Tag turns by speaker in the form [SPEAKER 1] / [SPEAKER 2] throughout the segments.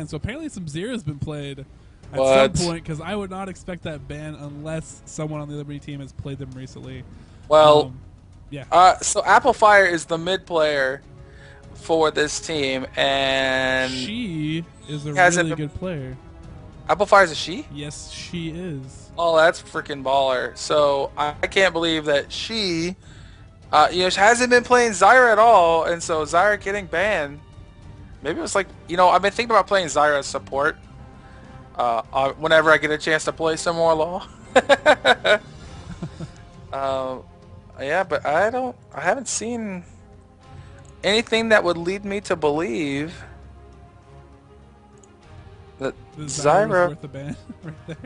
[SPEAKER 1] And so apparently some Zyra's been played at
[SPEAKER 2] What?
[SPEAKER 1] some point because I would not expect that ban unless someone on the Liberty team has played them recently.
[SPEAKER 2] Well,
[SPEAKER 1] Um, yeah.
[SPEAKER 2] uh, so Apple Fire is the mid player for this team, and
[SPEAKER 1] she is a really
[SPEAKER 2] been-
[SPEAKER 1] good player.
[SPEAKER 2] Apple is a she.
[SPEAKER 1] Yes, she is.
[SPEAKER 2] Oh, that's freaking baller. So I I can't believe that she, uh, you know, she hasn't been playing Zyra at all, and so Zyra getting banned. Maybe it was like, you know, I've been thinking about playing Zyra as support. Uh, uh, whenever I get a chance to play some more law. uh, yeah, but I don't. I haven't seen anything that would lead me to believe that
[SPEAKER 1] Zyra worth the ban right there.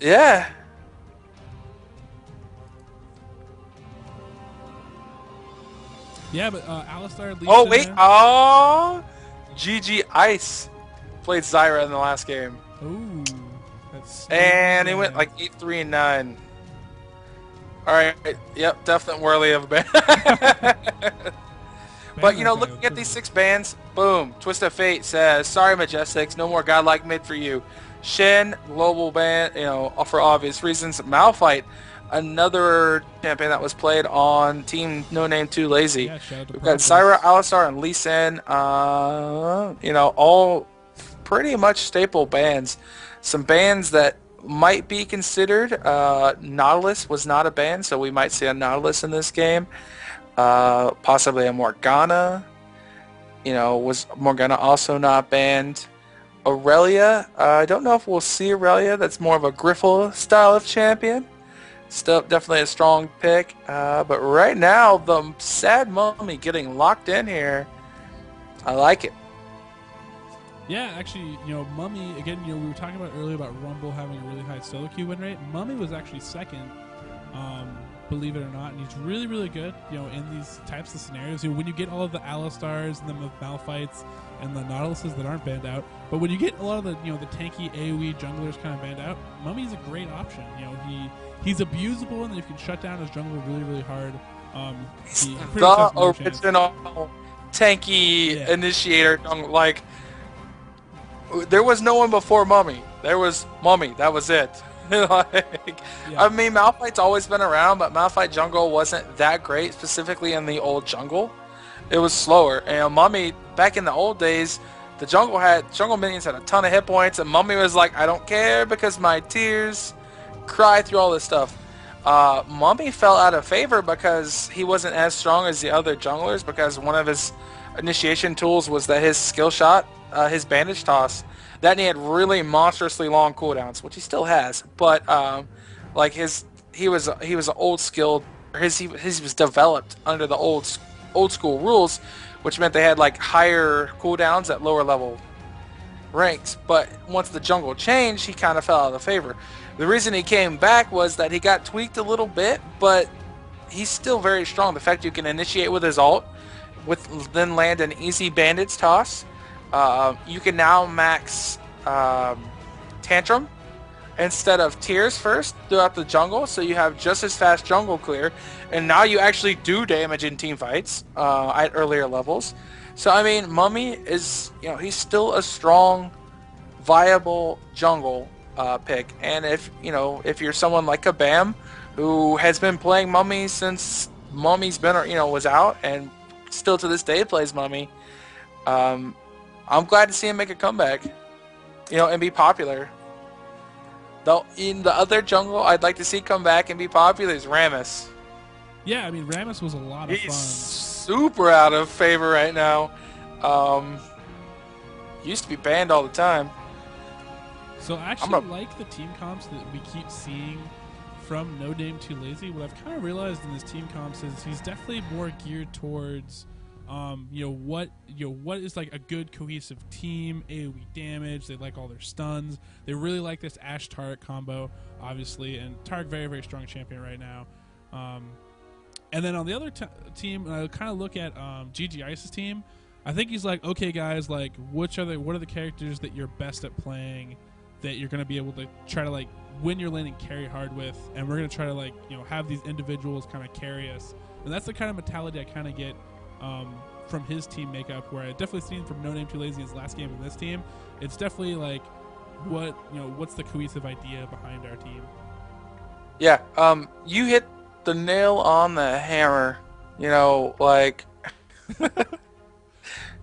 [SPEAKER 2] Yeah.
[SPEAKER 1] Yeah, but uh, Alistar. Lee
[SPEAKER 2] Oh wait! Oh, GG Ice played Zyra in the last game,
[SPEAKER 1] Ooh, that's
[SPEAKER 2] and he went like eight three and nine. All right, yep, definitely worthy of a ban. but you know, looking at these six bans, boom, Twisted Fate says, "Sorry, Majestics, no more godlike mid for you." Shen, global ban, you know, for obvious reasons. Malphite, another champion that was played on Team No Name Too Lazy.
[SPEAKER 1] Yeah,
[SPEAKER 2] We've got. Zyra, Alistar, and Lee Sin. Uh, you know, all pretty much staple bands. Some bands that might be considered. Uh, Nautilus was not a band, so we might see a Nautilus in this game. Uh, possibly a Morgana. You know, was Morgana also not banned? Irelia. Uh, I don't know if we'll see Irelia. That's more of a Griffle style of champion. Still, definitely a strong pick. Uh, but right now, the sad mummy getting locked in here. I like it.
[SPEAKER 1] Yeah, actually, you know, Mummy again. You know, we were talking about earlier about Rumble having a really high solo queue win rate. Mummy was actually second, um, believe it or not, and he's really, really good. You know, in these types of scenarios, you know, when you get all of the Alistars and the Malphites and the Nautiluses that aren't banned out, but when you get a lot of the you know the tanky AOE junglers kind of banned out, Mummy's a great option. You know, he he's abusable and you can shut down his jungle really, really hard. Um, he pretty much has
[SPEAKER 2] The
[SPEAKER 1] no chance.
[SPEAKER 2] original tanky
[SPEAKER 1] Yeah.
[SPEAKER 2] initiator. Like, there was no one before Mummy. There was Mummy. That was it. like,
[SPEAKER 1] Yeah.
[SPEAKER 2] I mean, Malphite's always been around, but Malphite jungle wasn't that great, specifically in the old jungle. It was slower. And Mummy, back in the old days, the jungle had jungle minions had a ton of hit points, and Mummy was like, I don't care because my tears cry through all this stuff. Uh, Mummy fell out of favor because he wasn't as strong as the other junglers because one of his initiation tools was that his skill shot, uh, his bandage toss, that and he had really monstrously long cooldowns, which he still has. But um, like his, he was he was an old skilled, his he, his was developed under the old old school rules, which meant they had like higher cooldowns at lower level ranks. But once the jungle changed, he kind of fell out of favor. The reason he came back was that he got tweaked a little bit, but he's still very strong. The fact you can initiate with his ult, with then land an easy bandits toss. Uh, you can now max um, tantrum instead of tears first throughout the jungle, so you have just as fast jungle clear, and now you actually do damage in team fights uh, at earlier levels. So I mean, Mummy is you know he's still a strong, viable jungle uh, pick, and if you know if you're someone like a Bam, who has been playing Mummy since Mummy's been or you know was out and still to this day plays Mummy, um, I'm glad to see him make a comeback, you know, and be popular. Though in the other jungle, I'd like to see come back and be popular is Rammus.
[SPEAKER 1] Yeah, I mean, Rammus was a lot of
[SPEAKER 2] He's
[SPEAKER 1] fun.
[SPEAKER 2] super out of favor right now. Um, used to be banned all the time.
[SPEAKER 1] So I actually
[SPEAKER 2] a-
[SPEAKER 1] like the team comps that we keep seeing from No Name Too Lazy. What I've kind of realized in this team comps is he's definitely more geared towards, um, you know, what you know what is like a good cohesive team, AOE damage. They like all their stuns. They really like this Ashe Taric combo, obviously, and Taric very very strong champion right now. Um, and then on the other t- team, and I kind of look at um, GG Ice's team. I think he's like, okay, guys, like, which are the what are the characters that you're best at playing that you're going to be able to try to like win your lane and carry hard with, and we're going to try to like you know have these individuals kind of carry us, and that's the kind of mentality I kind of get um, from his team makeup, where I definitely seen from No Name Too Lazy his last game in this team. It's definitely like what you know. What's the cohesive idea behind our team?
[SPEAKER 2] Yeah, um, you hit the nail on the hammer. You know, like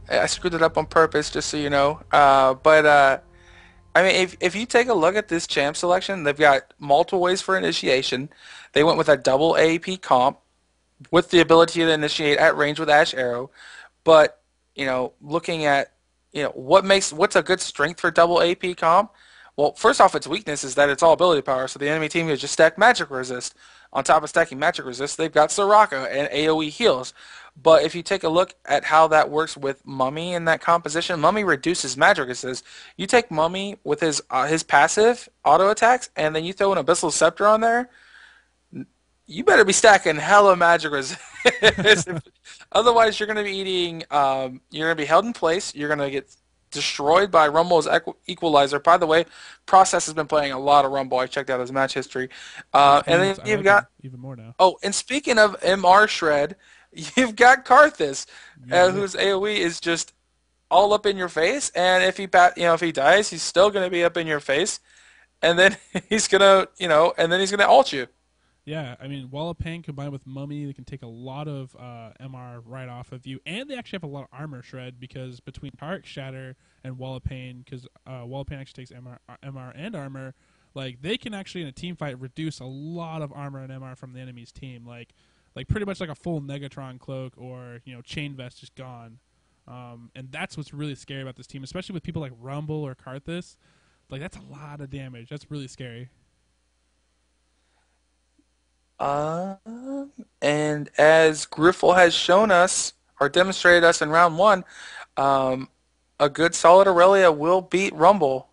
[SPEAKER 2] I screwed it up on purpose, just so you know. Uh, but uh, I mean, if if you take a look at this champ selection, they've got multiple ways for initiation. They went with a double AAP comp with the ability to initiate at range with Ashe Arrow. But you know, looking at you know what makes what's a good strength for double AP comp. Well, first off, its weakness is that it's all ability power, so the enemy team can just stack magic resist. On top of stacking magic resist, they've got Soraka and AoE heals. But if you take a look at how that works with Mummy in that composition, Mummy reduces magic resist. You take Mummy with his uh, his passive auto attacks, and then you throw an Abyssal Scepter on there. You better be stacking hella magic resist. Otherwise, you're going to be eating. Um, you're going to be held in place. You're going to get destroyed by Rumble's Equalizer. By the way, Process has been playing a lot of Rumble. I checked out his match history. Uh, and then you've got
[SPEAKER 1] even more now.
[SPEAKER 2] Oh, and speaking of MR Shred, you've got Karthus, yeah. uh, whose AOE is just all up in your face. And if he bat, you know, if he dies, he's still going to be up in your face. And then he's gonna, you know, and then he's gonna ult you.
[SPEAKER 1] Yeah, I mean, Wall of Pain combined with Mummy, they can take a lot of uh, MR right off of you, and they actually have a lot of armor shred because between Taric Shatter and Wall of Pain, because uh, Wall of Pain actually takes MR, MR and armor, like they can actually in a team fight reduce a lot of armor and MR from the enemy's team, like like pretty much like a full Negatron cloak or you know chain vest just gone, um, and that's what's really scary about this team, especially with people like Rumble or Karthus. Like that's a lot of damage. That's really scary.
[SPEAKER 2] Uh, and as Griffle has shown us or demonstrated us in round one, um, a good solid Irelia will beat Rumble.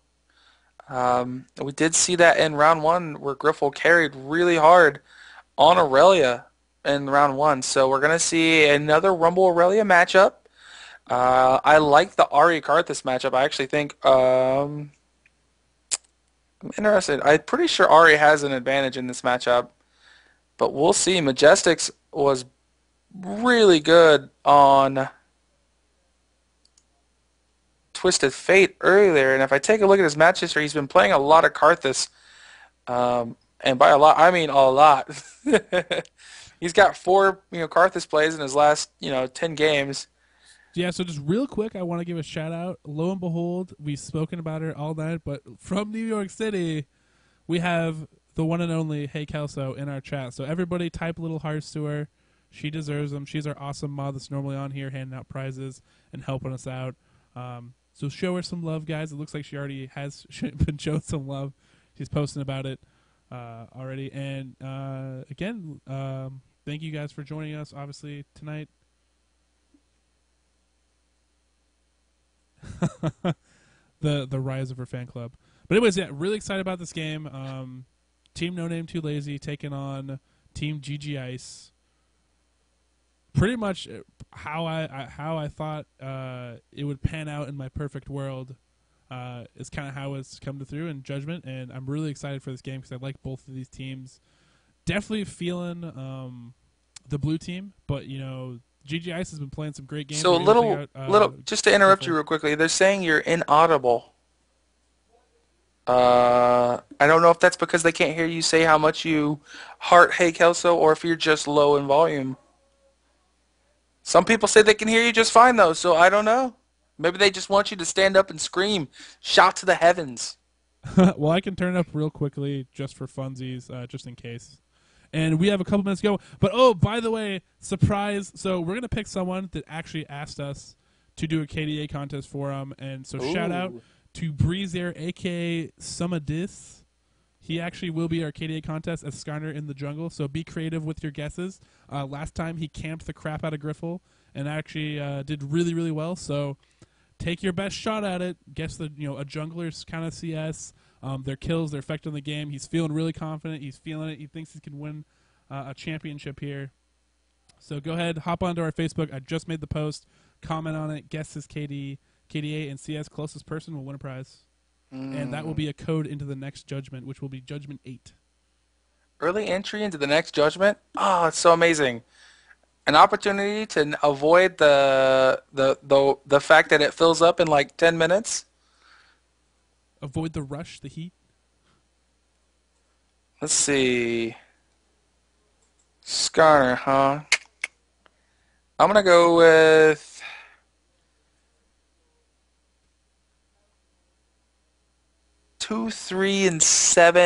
[SPEAKER 2] Um, we did see that in round one where Griffle carried really hard on Irelia in round one. So we're going to see another Rumble Irelia matchup. Uh, I like the Ahri Karthus matchup. I actually think um, I'm interested. I'm pretty sure Ahri has an advantage in this matchup. But we'll see. Majestics was really good on Twisted Fate earlier, and if I take a look at his match history, he's been playing a lot of Karthus. Um, and by a lot, I mean a lot. he's got four, you know, Karthus plays in his last, you know, ten games.
[SPEAKER 1] Yeah, so just real quick, I want to give a shout out. Lo and behold, we've spoken about it all night, but from New York City, we have the one and only Hey Kelso in our chat. So everybody type little hearts to her. She deserves them. She's our awesome mod that's normally on here handing out prizes and helping us out. Um, so show her some love, guys. It looks like she already has been shown some love. She's posting about it uh, already. And uh, again, um, thank you guys for joining us, obviously, tonight. the the rise of her fan club. But anyways, yeah, really excited about this game. Um, Team No Name Too Lazy taking on Team GG Ice. Pretty much uh, how I, I how I thought uh, it would pan out in my perfect world uh, is kind of how it's come to through in Judgment, and I'm really excited for this game because I like both of these teams. Definitely feeling um, the blue team, but you know GG Ice has been playing some great games.
[SPEAKER 2] So a little, out, uh, little, just to interrupt you real quickly, they're saying you're inaudible. Uh, I don't know if that's because they can't hear you say how much you heart Hey Kelso or if you're just low in volume. Some people say they can hear you just fine though, so I don't know. Maybe they just want you to stand up and scream, shout to the heavens.
[SPEAKER 1] well, I can turn it up real quickly just for funsies, uh, just in case. And we have a couple minutes to go. But oh, by the way, surprise! So we're gonna pick someone that actually asked us to do a KDA contest for them, and so Ooh. shout out to Breezer, aka Sumadis. He actually will be our KDA contest as Skarner in the jungle, so be creative with your guesses. Uh, last time he camped the crap out of Griffle and actually uh, did really, really well. So take your best shot at it. Guess the you know a jungler's kind of CS. Um, their kills, their effect on the game. He's feeling really confident. He's feeling it. He thinks he can win uh, a championship here. So go ahead, hop onto our Facebook. I just made the post. Comment on it. Guess his KD. KDA and CS closest person will win a prize. Mm. And that will be a code into the next judgment, which will be Judgment 8.
[SPEAKER 2] Early entry into the next judgment? Oh, it's so amazing. an opportunity to avoid the the the the fact that it fills up in like ten minutes.
[SPEAKER 1] Avoid the rush, the heat.
[SPEAKER 2] Let's see. Skarner, huh? I'm gonna go with two, three, and seven,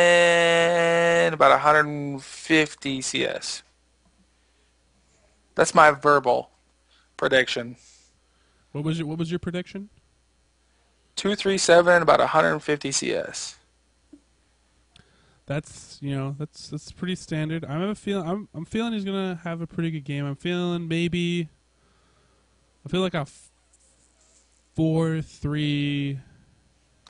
[SPEAKER 2] about 150 CS. That's my verbal prediction.
[SPEAKER 1] What was your What was your prediction?
[SPEAKER 2] Two, three, seven, about 150 CS.
[SPEAKER 1] That's you know that's that's pretty standard. I have a feeling I'm I'm feeling he's gonna have a pretty good game. I'm feeling maybe. I feel like a f- four three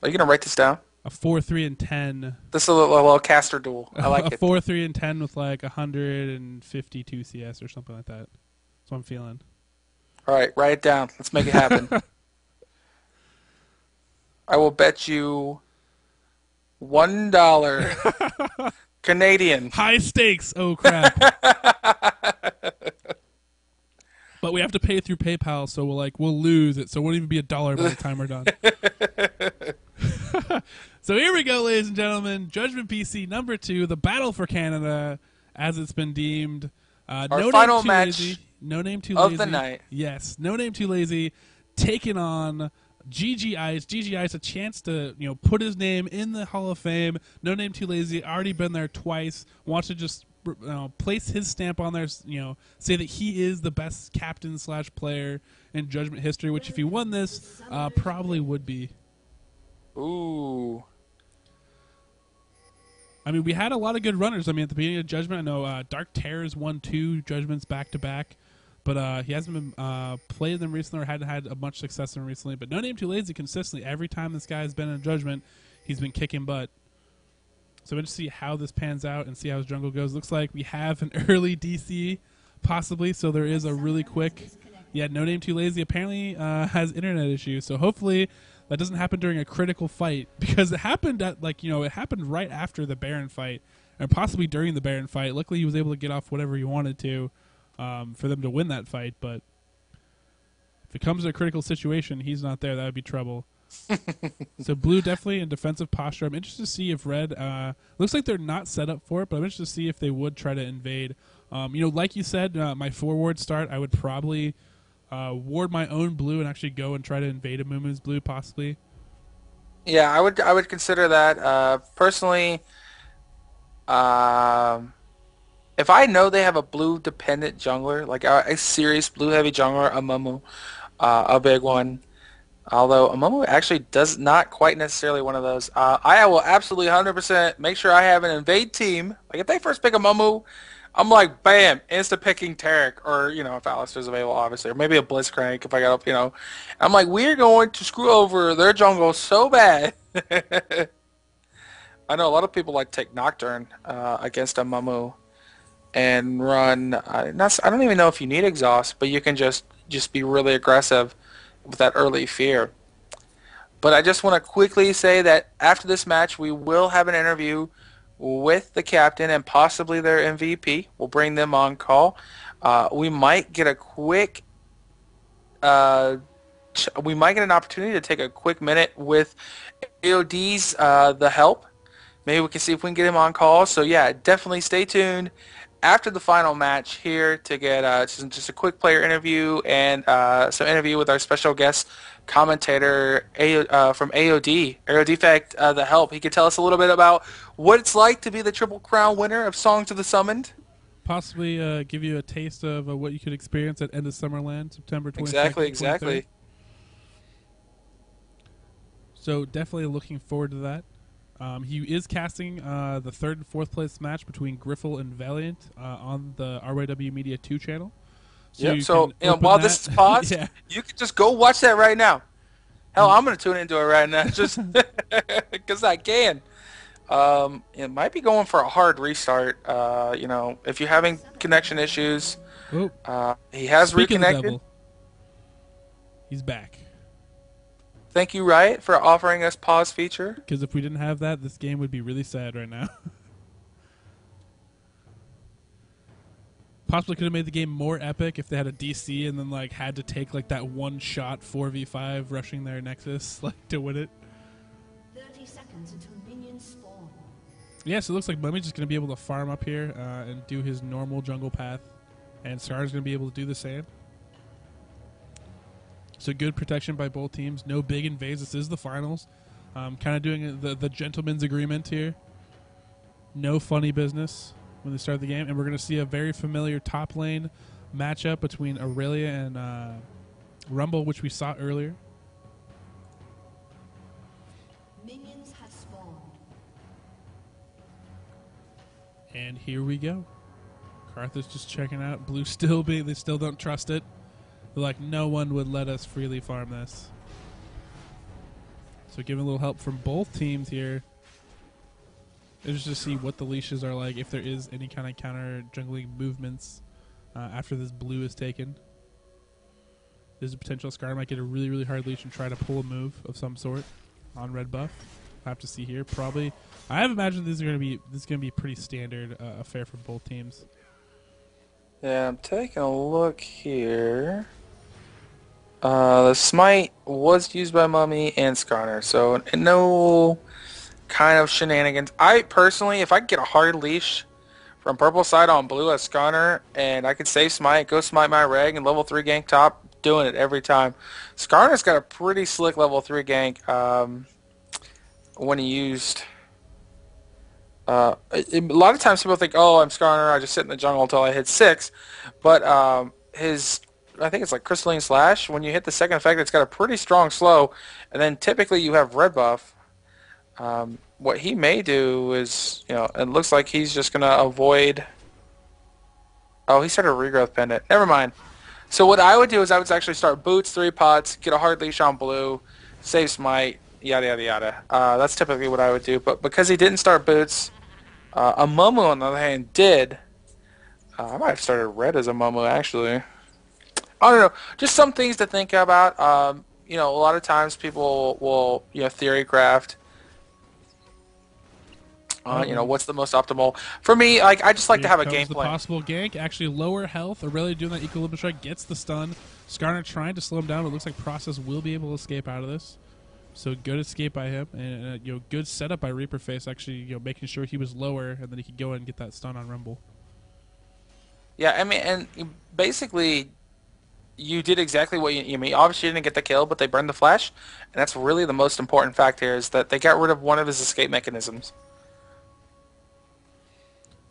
[SPEAKER 2] Are you gonna write this down?
[SPEAKER 1] a four three and ten.
[SPEAKER 2] This is a little, a little caster duel. I like
[SPEAKER 1] a
[SPEAKER 2] it.
[SPEAKER 1] four three and ten with like hundred and fifty two CS or something like that. That's what I'm feeling.
[SPEAKER 2] All right, write it down. Let's make it happen. I will bet you one dollar Canadian.
[SPEAKER 1] High stakes. Oh crap. but we have to pay through PayPal, so we'll like we'll lose it. So it won't even be a dollar by the time we're done. so here we go, ladies and gentlemen. Judgment BC number two, the battle for Canada, as it's been deemed. Uh,
[SPEAKER 2] Our
[SPEAKER 1] no
[SPEAKER 2] final
[SPEAKER 1] name too
[SPEAKER 2] match
[SPEAKER 1] lazy. No name too
[SPEAKER 2] of
[SPEAKER 1] lazy.
[SPEAKER 2] the night.
[SPEAKER 1] Yes, no name too lazy. Taking on GG Ice. GG Ice a chance to you know put his name in the Hall of Fame. No name too lazy. Already been there twice. Wants to just you know, place his stamp on there. You know, say that he is the best captain slash player in Judgment history. Which if he won this, uh, probably would be.
[SPEAKER 2] Ooh.
[SPEAKER 1] I mean, we had a lot of good runners. I mean, at the beginning of Judgment, I know uh, Dark Terrors won two Judgments back to back, but uh, he hasn't been uh, played them recently or hadn't had a much success in recently. But No Name Too Lazy consistently every time this guy has been in Judgment, he's been kicking butt. So to see how this pans out and see how his jungle goes. Looks like we have an early DC, possibly. So there is a really quick. Yeah, No Name Too Lazy apparently uh, has internet issues. So hopefully that doesn't happen during a critical fight because it happened at like you know it happened right after the Baron fight and possibly during the Baron fight. Luckily, he was able to get off whatever he wanted to um, for them to win that fight. But if it comes to a critical situation, he's not there. That would be trouble. so blue definitely in defensive posture. I'm interested to see if red uh, looks like they're not set up for it, but I'm interested to see if they would try to invade. Um, you know, like you said, uh, my forward start, I would probably uh, ward my own blue and actually go and try to invade Amumu's blue, possibly.
[SPEAKER 2] Yeah, I would I would consider that uh, personally. Um, if I know they have a blue dependent jungler, like a, a serious blue heavy jungler, Amumu, uh, a big one. Although Amumu actually does not quite necessarily one of those. Uh, I will absolutely 100% make sure I have an invade team. Like if they first pick Amumu, I'm like, bam, insta picking Taric, or you know, if Alistar's available, obviously, or maybe a Blitzcrank if I got up, you know. I'm like, we're going to screw over their jungle so bad. I know a lot of people like take Nocturne uh, against Amumu and run. Uh, not, I don't even know if you need exhaust, but you can just just be really aggressive with that early fear. But I just want to quickly say that after this match, we will have an interview with the captain and possibly their MVP. We'll bring them on call. Uh, we might get a quick. Uh, ch- we might get an opportunity to take a quick minute with AOD's uh, the help. Maybe we can see if we can get him on call. So yeah, definitely stay tuned after the final match here to get uh, just, just a quick player interview and uh, some interview with our special guest commentator a- uh, from AOD, Aero Defect, uh, the help. He could tell us a little bit about what it's like to be the Triple Crown winner of Songs of the Summoned.
[SPEAKER 1] Possibly uh, give you a taste of uh, what you could experience at End of Summerland, September 22nd.
[SPEAKER 2] Exactly,
[SPEAKER 1] 23rd.
[SPEAKER 2] exactly.
[SPEAKER 1] So definitely looking forward to that. Um, he is casting uh, the third and fourth place match between Griffle and Valiant uh, on the RYW Media 2 channel.
[SPEAKER 2] Yep. So
[SPEAKER 1] can
[SPEAKER 2] you know, while
[SPEAKER 1] that-
[SPEAKER 2] this is paused,
[SPEAKER 1] yeah,
[SPEAKER 2] you can just go watch that right now. Hell, I'm gonna tune into it right now just because I can. Um, it might be going for a hard restart. Uh, you know, if you're having connection issues, uh, he has
[SPEAKER 1] speak of
[SPEAKER 2] reconnected.
[SPEAKER 1] He's back.
[SPEAKER 2] Thank you, Riot, for offering us pause feature.
[SPEAKER 1] Because if we didn't have that, this game would be really sad right now. possibly could have made the game more epic if they had a DC and then like had to take like that one shot four v five rushing their Nexus like to win it.
[SPEAKER 3] Thirty seconds until minions spawn.
[SPEAKER 1] Yeah, so it looks like Mummy's just going to be able to farm up here uh, and do his normal jungle path, and Scar's going to be able to do the same. So good protection by both teams. No big invades. This is the finals. Um, kind of doing the the gentleman's agreement here. No funny business when they start the game, and we're going to see a very familiar top lane matchup between Irelia and uh, Rumble, which we saw earlier.
[SPEAKER 3] Minions have spawned.
[SPEAKER 1] And here we go. Karthus just checking out. Blue still be they still don't trust it. They're like, no one would let us freely farm this. So giving a little help from both teams here. Just to see what the leashes are like, if there is any kind of counter jungling movements uh, after this blue is taken. There's a potential Scar might get a really, really hard leash and try to pull a move of some sort on red buff. I have to see here. Probably, I have imagined this is going to be this is going to be pretty standard uh, affair for both teams.
[SPEAKER 2] Yeah, I'm taking a look here. Uh, the smite was used by Mummy and Skarner, so no kind of shenanigans. I personally, if I get a hard leash from purple side on blue as Skarner, and I could save smite, go smite my reg, and level three gank top, doing it every time. Skarner's got a pretty slick level three gank. Um, when he used. Uh, a lot of times people think, "Oh, I'm Skarner. I just sit in the jungle until I hit six. But um, his, I think it's like Crystalline Slash. When you hit the second effect, it's got a pretty strong slow, and then typically you have red buff. Um, what he may do is, you know, it looks like he's just gonna avoid. Oh, he started a regrowth pendant. Never mind. So what I would do is I would actually start boots, three pots, get a hard leash on blue, save smite, yada yada yada. Uh, that's typically what I would do. But because he didn't start boots, uh, Amumu on the other hand did. Uh, I might have started red as Amumu actually. I don't know. Just some things to think about. Um, you know, a lot of times people will, you know, theory craft. Uh, you know, what's the most optimal? For me, like I just like to have a game
[SPEAKER 1] the
[SPEAKER 2] plan.
[SPEAKER 1] possible gank. Actually, lower health. Irelia doing that equilibrium strike gets the stun. Skarner trying to slow him down, but it looks like Process will be able to escape out of this. So good escape by him, and uh, you know, good setup by Reaper Face. Actually, you know, making sure he was lower, and then he could go in and get that stun on Rumble.
[SPEAKER 2] Yeah, I mean, and basically, you did exactly what you, you mean. Obviously, you didn't get the kill, but they burned the flash, and that's really the most important fact here is that they got rid of one of his escape mechanisms.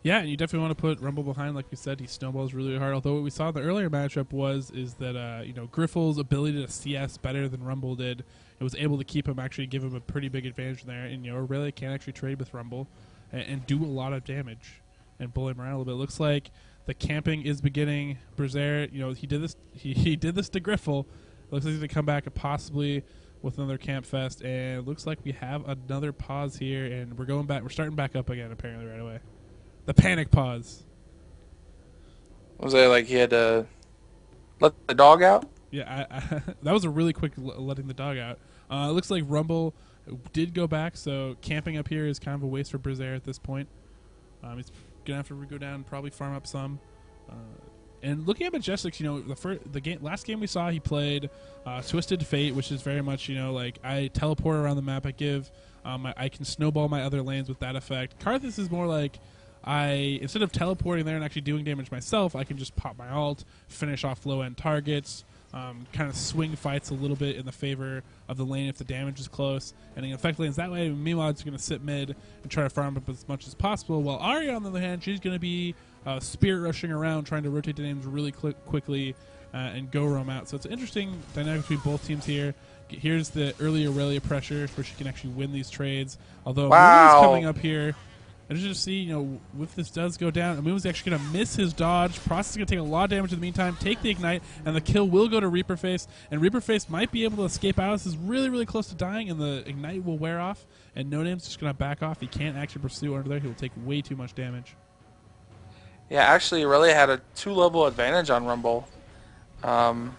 [SPEAKER 1] Yeah, and you definitely want to put Rumble behind, like we said. He snowballs really hard. Although what we saw in the earlier matchup was is that uh, you know Griffel's ability to CS better than Rumble did. It was able to keep him actually give him a pretty big advantage there, and you know Irelia can actually trade with Rumble and, and do a lot of damage and pull him around a little bit. It looks like the camping is beginning. Brazier, you know, he did this. He, he did this to Griffel. Looks like he's gonna come back possibly with another camp fest, and it looks like we have another pause here, and we're going back. We're starting back up again apparently right away. The panic pause.
[SPEAKER 2] Was it like he had to let the dog out?
[SPEAKER 1] Yeah, I, I, that was a really quick l- letting the dog out. Uh, it looks like Rumble did go back, so camping up here is kind of a waste for Brazier at this point. Um, he's gonna have to go down, probably farm up some. Uh, and looking at Majestics, you know, the first, the game, last game we saw, he played uh, Twisted Fate, which is very much, you know, like I teleport around the map. I give, um, I, I can snowball my other lanes with that effect. Karthus is more like I instead of teleporting there and actually doing damage myself, I can just pop my alt, finish off low end targets, um, kind of swing fights a little bit in the favor of the lane if the damage is close, and then affect lanes that way. Meanwhile, it's going to sit mid and try to farm up as much as possible. While Ahri, on the other hand, she's going to be uh, spirit rushing around, trying to rotate the names really cli quickly uh, and go roam out. So it's an interesting dynamic between both teams here. Here's the early Irelia pressure where she can actually win these trades. Although
[SPEAKER 2] Wow.
[SPEAKER 1] Irelia's coming up here. And just to see, you know, if this does go down, Amu's actually going to miss his dodge. Process is going to take a lot of damage in the meantime, take the ignite, and the kill will go to Reaper Face. And Reaper Face might be able to escape out. This is really, really close to dying, and the ignite will wear off. And No Name's just going to back off. He can't actually pursue under there. He will take way too much damage.
[SPEAKER 2] Yeah, actually, really had a two level advantage on Rumble. Um,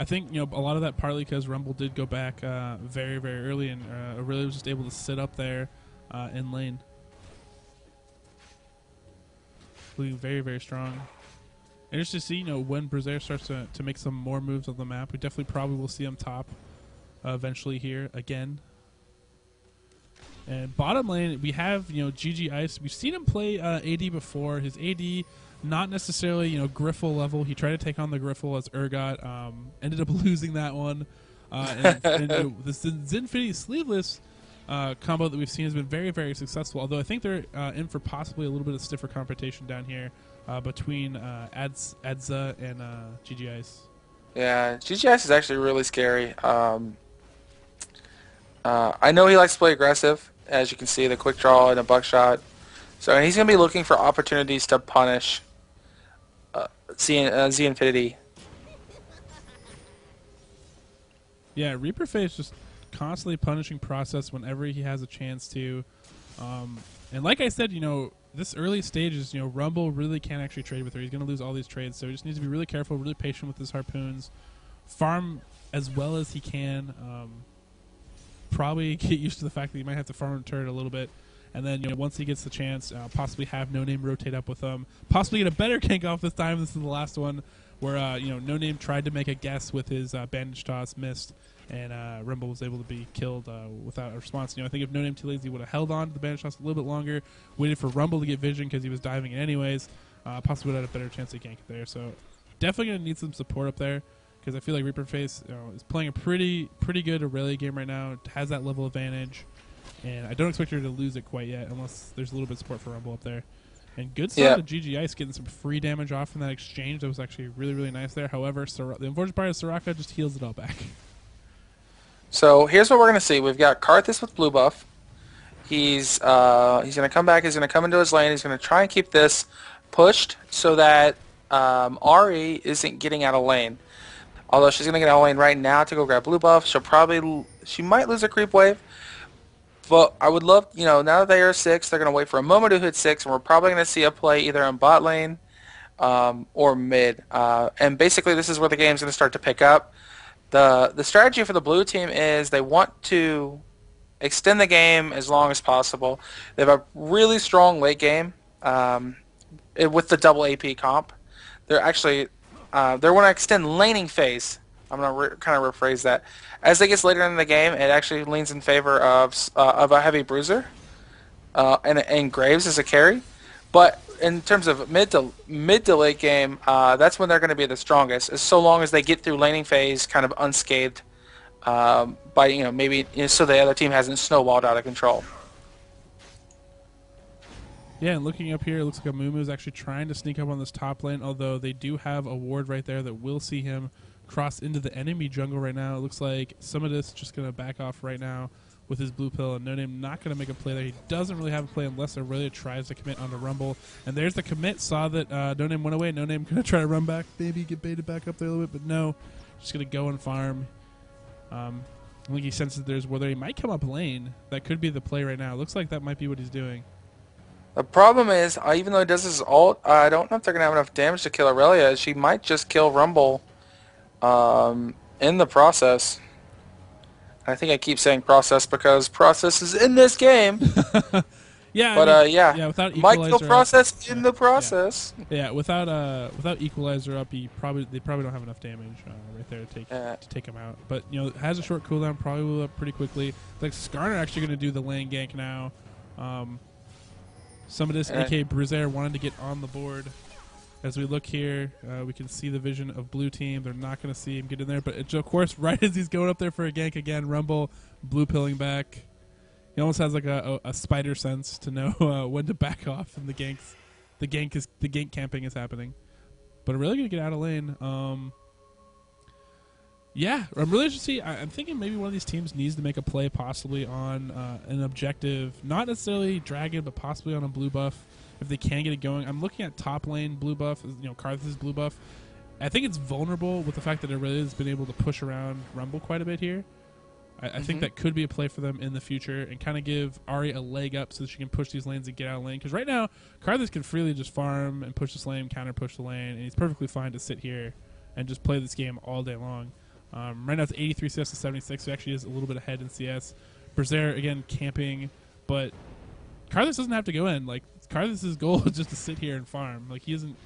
[SPEAKER 1] I think you know a lot of that partly because Rumble did go back uh, very very early and uh, was just able to sit up there uh, in lane. looking very very strong. Interested to see you know when Brazier starts to, to make some more moves on the map. We definitely probably will see him top uh, eventually here again. And bottom lane, we have you know GG Ice. We've seen him play uh, AD before. His AD not necessarily you know Griffle level. He tried to take on the Griffle as Urgot. Um, ended up losing that one. Uh, and, and the Zin- Zinfinity Sleeveless uh, combo that we've seen has been very very successful. Although I think they're uh, in for possibly a little bit of stiffer competition down here uh, between uh, Ads Adza and uh, GG Ice.
[SPEAKER 2] Yeah, GGS is actually really scary. Um, uh, I know he likes to play aggressive, as you can see, the quick draw and a buckshot. So he's going to be looking for opportunities to punish Z, uh, Z Infinity.
[SPEAKER 1] Yeah, Reaper Face just constantly punishing process whenever he has a chance to. Um, and like I said, you know, this early stages, you know, Rumble really can't actually trade with her. He's going to lose all these trades, so he just needs to be really careful, really patient with his harpoons, farm as well as he can. Um, probably get used to the fact that he might have to farm turret a little bit. And then, you know, once he gets the chance, uh, possibly have No Name rotate up with him. Possibly get a better gank off this time. This is the last one where, uh, you know, No Name tried to make a guess with his uh, bandage toss, missed, and uh, Rumble was able to be killed uh, without a response. You know, I think if No Name Too Lazy would have held on to the bandage toss a little bit longer, waited for Rumble to get vision because he was diving in anyways, uh, possibly would have had a better chance to gank there. So definitely to need some support up there because I feel like Reaper Face you know, is playing a pretty pretty good Irelia game right now. Has that level advantage, and I don't expect her to lose it quite yet unless there's a little bit of support for Rumble up there. And good
[SPEAKER 2] Yeah.
[SPEAKER 1] start of GG Ice getting some free damage off from that exchange. That was actually really really nice there. However, Sor- the unfortunate part is Soraka just heals it all back.
[SPEAKER 2] So here's what we're going to see. We've got Karthus with blue buff. He's uh, he's going to come back. He's going to come into his lane. He's going to try and keep this pushed so that um, Ahri isn't getting out of lane. Although she's going to get out of lane right now to go grab blue buff. She'll probably l- she might lose a creep wave. But I would love, you know, now that they are six, they're going to wait for a moment to hit six, and we're probably going to see a play either in bot lane um, or mid. Uh, and basically, this is where the game's going to start to pick up. The the strategy for the blue team is they want to extend the game as long as possible. They have a really strong late game um, it- with the double AP comp. They're actually uh, they want to extend laning phase. I'm gonna re- kind of rephrase that. As it gets later in the game, it actually leans in favor of uh, of a heavy bruiser uh, and and Graves as a carry. But in terms of mid to mid to late game, uh, that's when they're going to be the strongest. Is so long as they get through laning phase kind of unscathed um, by you know maybe you know, so the other team hasn't snowballed out of control.
[SPEAKER 1] Yeah, and looking up here, it looks like Amumu is actually trying to sneak up on this top lane, although they do have a ward right there that will see him cross into the enemy jungle right now. It looks like some of this just going to back off right now with his blue pill, and No Name not going to make a play there. He doesn't really have a play unless Irelia tries to commit on the Rumble. And there's the commit. Saw that uh, No Name went away. No Name going to try to run back, maybe get baited back up there a little bit, but no. Just going to go and farm. Um, I think he senses there's whether he might come up lane. That could be the play right now. Looks like that might be what he's doing.
[SPEAKER 2] The problem is, uh, even though he does his ult, I don't know if they're going to have enough damage to kill Irelia. She might just kill Rumble um, in the process. I think I keep saying process because process is in this game.
[SPEAKER 1] Yeah, I mean,
[SPEAKER 2] uh, yeah,
[SPEAKER 1] yeah, without equalizer up-
[SPEAKER 2] process in
[SPEAKER 1] yeah,
[SPEAKER 2] the process.
[SPEAKER 1] Yeah, without uh without equalizer up, he probably they probably don't have enough damage uh, right there to take
[SPEAKER 2] Yeah.
[SPEAKER 1] to take him out. But you know, has a short cooldown, probably will up pretty quickly. Like Skarner actually going to do the lane gank now. Um, some of this
[SPEAKER 2] Yeah.
[SPEAKER 1] AK Bruiser wanted to get on the board. As we look here, uh, we can see the vision of blue team. They're not going to see him get in there, but of course, right as he's going up there for a gank again, Rumble blue pilling back. He almost has like a, a, a spider sense to know uh, when to back off, and the ganks, the gank is the gank camping is happening. But I'm really gonna get out of lane. Um, yeah, I'm really just see. I, I'm thinking maybe one of these teams needs to make a play, possibly on uh, an objective, not necessarily dragon, but possibly on a blue buff if they can get it going. I'm looking at top lane blue buff, you know, Karthus blue buff. I think it's vulnerable with the fact that it really has been able to push around Rumble quite a bit here. I, I think
[SPEAKER 2] Mhm.
[SPEAKER 1] that could be a play for them in the future and kind of give Ahri a leg up so that she can push these lanes and get out of lane. Because right now, Karthus can freely just farm and push this lane, counter push the lane, and he's perfectly fine to sit here and just play this game all day long. Um, right now it's 83 CS to 76, so actually is a little bit ahead in CS. Berserk again camping, but Karthus doesn't have to go in. Like Karthus' goal is just to sit here and farm. Like he isn't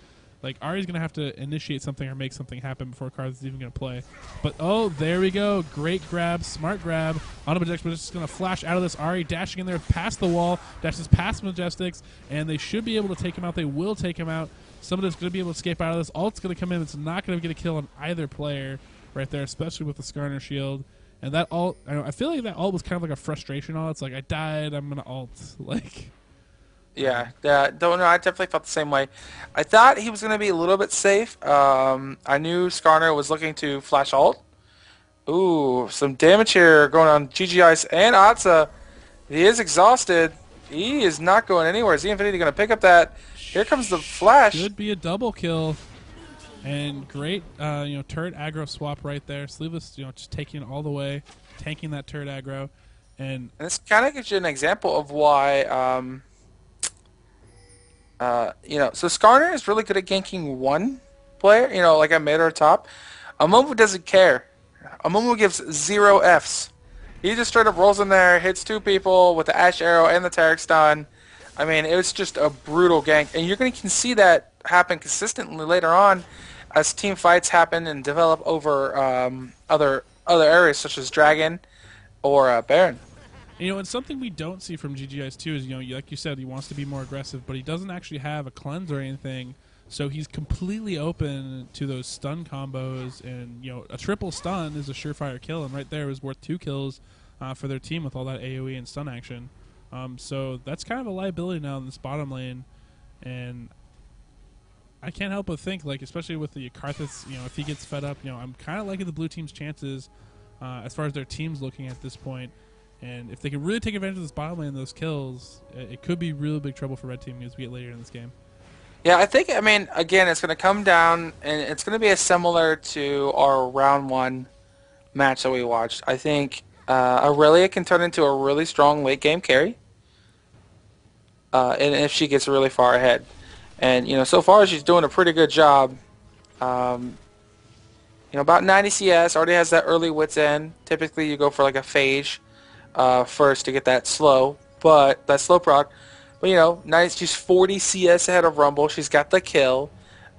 [SPEAKER 1] like Ahri's gonna have to initiate something or make something happen before Karthus is even gonna play. But oh, there we go. Great grab, smart grab. On Majestics, just gonna flash out of this. Ahri dashing in there past the wall, dashes past Majestics, and they should be able to take him out. They will take him out. Somebody's gonna be able to escape out of this. Alt's gonna come in. It's not gonna get a kill on either player right there, especially with the Skarner shield. And that alt, I, I feel like that alt was kind of like a frustration alt. It's like I died, I'm gonna alt. Like,
[SPEAKER 2] Yeah, yeah. Don't know. I definitely felt the same way. I thought he was going to be a little bit safe. Um, I knew Skarner was looking to flash alt. Ooh, some damage here going on GG Ice and Atsa. He is exhausted. He is not going anywhere. Is the Infinity going to pick up that? Here comes the flash.
[SPEAKER 1] should be a double kill. And great, uh, you know, turret aggro swap right there. Sleeveless, you know, just taking it all the way, tanking that turret aggro, and
[SPEAKER 2] And this kind of gives you an example of why, um, uh, you know, so Skarner is really good at ganking one player, you know, like mid or a top. Amumu doesn't care. Amumu gives zero Fs. He just straight up rolls in there, hits two people with the Ashe Arrow and the Taric stun. I mean, it was just a brutal gank, and you're going to see that happen consistently later on as team fights happen and develop over um, other other areas such as Dragon or uh, Baron.
[SPEAKER 1] You know, and something we don't see from GGIS too is, you know, like you said, he wants to be more aggressive, but he doesn't actually have a cleanse or anything. So he's completely open to those stun combos, and you know, a triple stun is a surefire kill, and right there is worth two kills uh, for their team with all that AOE and stun action. Um, so that's kind of a liability now in this bottom lane, and I can't help but think, like, especially with the Karthus, you know, if he gets fed up, you know, I'm kind of liking the blue team's chances uh, as far as their team's looking at this point. And if they can really take advantage of this bottom lane, and those kills, it, could be really big trouble for red team as we get later in this game.
[SPEAKER 2] Yeah, I think, I mean, again, it's going to come down, and it's going to be a similar to our round one match that we watched. I think uh, Irelia can turn into a really strong late game carry, uh, and if she gets really far ahead. And, you know, so far she's doing a pretty good job. Um, you know, about 90 CS, already has that early wits end. Typically you go for like a phage uh, first to get that slow, but that slow proc. But you know, nice. She's 40 CS ahead of Rumble. She's got the kill.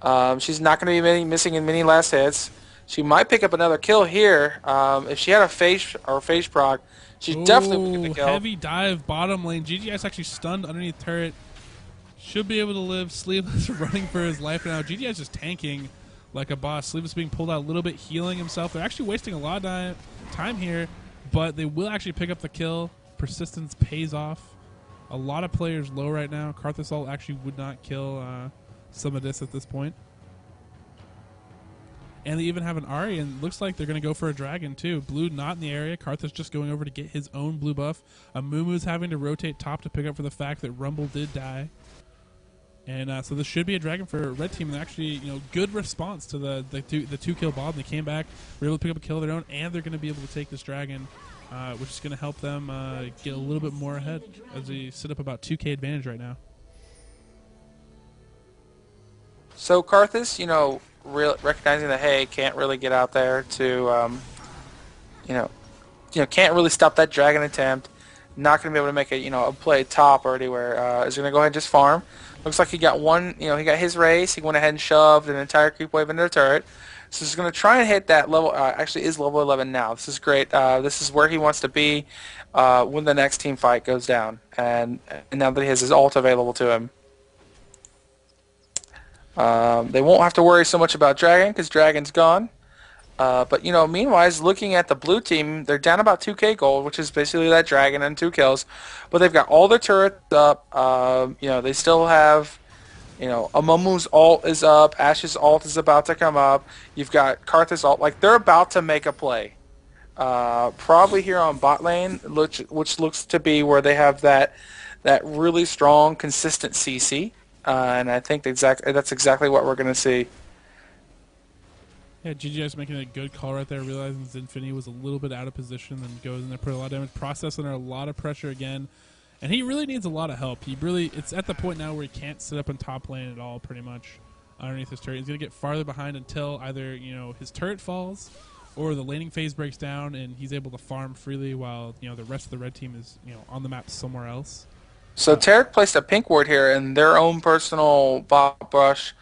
[SPEAKER 2] Um, she's not going to be many, missing in many last hits. She might pick up another kill here. Um, if she had a face or face proc, she definitely would get the kill.
[SPEAKER 1] Heavy dive bottom lane. GGS actually stunned underneath turret. Should be able to live. Sleeveless running for his life now. GGS just tanking like a boss. Sleeveless being pulled out a little bit, healing himself. They're actually wasting a lot of time here, but they will actually pick up the kill. Persistence pays off. A lot of players low right now. Karthus ult actually would not kill uh, some of this at this point. And they even have an Ahri, and looks like they're going to go for a dragon too. Blue not in the area. Karthus just going over to get his own blue buff. Amumu's having to rotate top to pick up for the fact that Rumble did die. And uh, so this should be a dragon for red team. And actually, you know, good response to the the two, the two kill bomb. They came back, were able to pick up a kill of their own, and they're going to be able to take this dragon, uh, which is going to help them uh, get a little bit more ahead as they sit up about 2k advantage right now.
[SPEAKER 2] So Karthus, you know, recognizing that hey, can't really get out there to, um, you know, you know, can't really stop that dragon attempt. Not going to be able to make a you know a play top or anywhere. Uh, is going to go ahead and just farm. Looks like he got one. You know, he got his race. He went ahead and shoved an entire creep wave into the turret. So he's going to try and hit that level. Uh, actually, is level 11 now. This is great. Uh, this is where he wants to be uh, when the next team fight goes down. And, and now that he has his ult available to him. Um, they won't have to worry so much about Dragon because Dragon's gone. Uh, but you know, meanwhile, looking at the blue team, they're down about 2k gold, which is basically that Dragon and two kills. But they've got all their turrets up. Um, you know, they still have, you know, Amumu's alt is up. Ashe's alt is about to come up. You've got Karthus alt. Like they're about to make a play. Uh, probably here on bot lane, which, which looks to be where they have that that really strong, consistent CC. Uh, and I think exactly that's exactly what we're going to see.
[SPEAKER 1] Yeah, GGS making a good call right there, realizing Zinfini was a little bit out of position and goes in there, put a lot of damage, process under a lot of pressure again. And he really needs a lot of help. He really, it's at the point now where he can't sit up in top lane at all, pretty much, underneath his turret. He's going to get farther behind until either, you know, his turret falls or the laning phase breaks down and he's able to farm freely while, you know, the rest of the red team is, you know, on the map somewhere else.
[SPEAKER 2] So Taric placed a pink ward here in their own personal bot brush,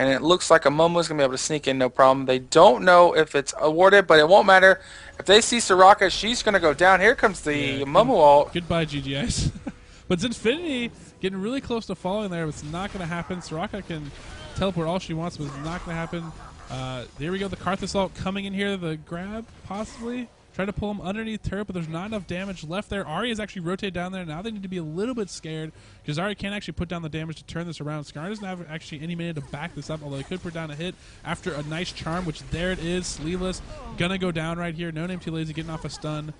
[SPEAKER 2] and it looks like Amumu's going to be able to sneak in no problem. They don't know if it's awarded, but it won't matter. If they see Soraka, she's going to go down. Here comes the
[SPEAKER 1] Yeah,
[SPEAKER 2] Momo ult.
[SPEAKER 1] Goodbye, GGIs. but Zinfinity getting really close to falling there. It's not going to happen. Soraka can teleport all she wants, but it's not going to happen. Uh, there we go. The Karthus ult coming in here. The grab, possibly. Try to pull him underneath turret, but there's not enough damage left there. Ahri is actually rotated down there. Now they need to be a little bit scared because Ahri can't actually put down the damage to turn this around. Scar doesn't have actually any minute to back this up, although he could put down a hit after a nice charm, which there it is. Sleeveless gonna go down right here. No name too lazy getting off a stun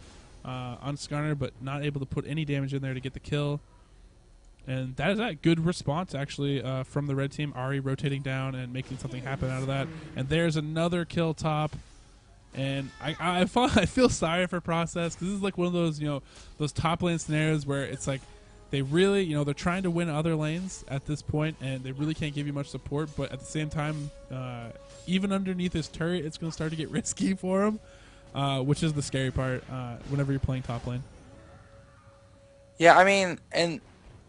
[SPEAKER 1] uh, on Skarner, but not able to put any damage in there to get the kill. And that is that good response actually uh, from the red team. Ahri rotating down and making something happen out of that. And there's another kill top. And I I, feel, I feel sorry for process because this is like one of those you know those top lane scenarios where it's like they really you know they're trying to win other lanes at this point and they really can't give you much support. But at the same time, uh, even underneath his turret, it's going to start to get risky for him, uh, which is the scary part uh, whenever you're playing top lane.
[SPEAKER 2] Yeah, I mean, and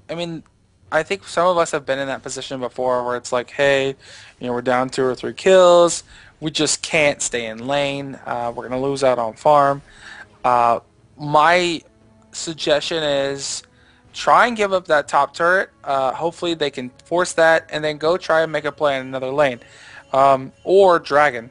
[SPEAKER 2] I mean, I think some of us have been in that position before where it's like, hey, you know, we're down two or three kills. We just can't stay in lane. Uh, we're going to lose out on farm. Uh, my suggestion is try and give up that top turret. Uh, hopefully they can force that and then go try and make a play in another lane. Um, or Dragon.